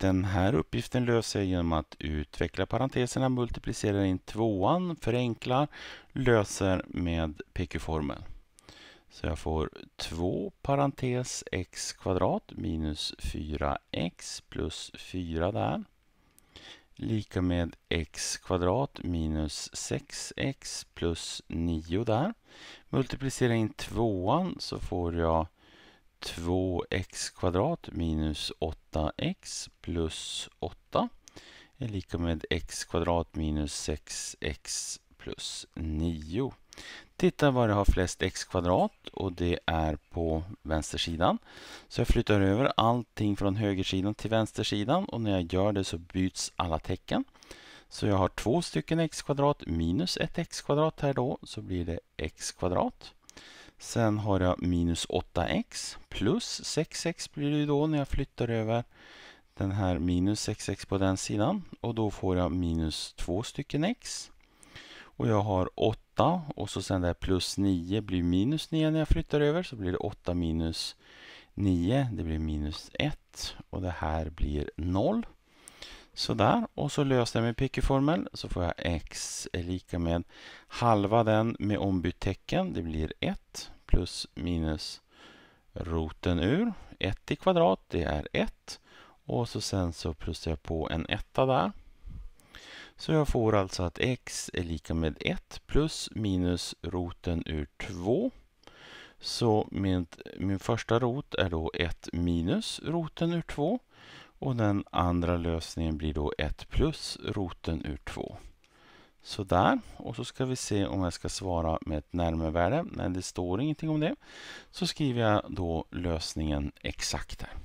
Den här uppgiften löser jag genom att utveckla parenteserna, multiplicera in tvåan, förenklar, löser med pq-formeln. Så jag får 2 parentes x kvadrat minus 4x plus 4 där. Lika med x kvadrat minus 6x plus 9 där. Multiplicera in tvåan så får jag 2x kvadrat minus 8x plus 8 är lika med x kvadrat minus 6x plus 9. Titta var det har flest x kvadrat och det är på vänstersidan. Så jag flyttar över allting från högersidan till vänstersidan och när jag gör det så byts alla tecken. Så jag har två stycken x kvadrat minus ett x kvadrat här då, så blir det x kvadrat. Sen har jag minus 8x plus 6x blir det då när jag flyttar över den här minus 6x på den sidan. Och då får jag minus 2 stycken x. Och jag har 8 och så sen där plus 9 blir minus 9 när jag flyttar över. Så blir det 8 minus 9, det blir minus 1 och det här blir 0. Sådär, och så löser jag med PQ-formel så får jag x är lika med halva den med ombytt tecken. Det blir 1 plus minus roten ur. 1 i kvadrat, det är 1. Och så sen så plussar jag på en etta där. Så jag får alltså att x är lika med 1 plus minus roten ur 2. Så min, min första rot är då 1 minus roten ur 2. Och den andra lösningen blir då 1 plus roten ur 2. Sådär, och så ska vi se om jag ska svara med ett närmevärde. Nej, det står ingenting om det. Så skriver jag då lösningen exakt här.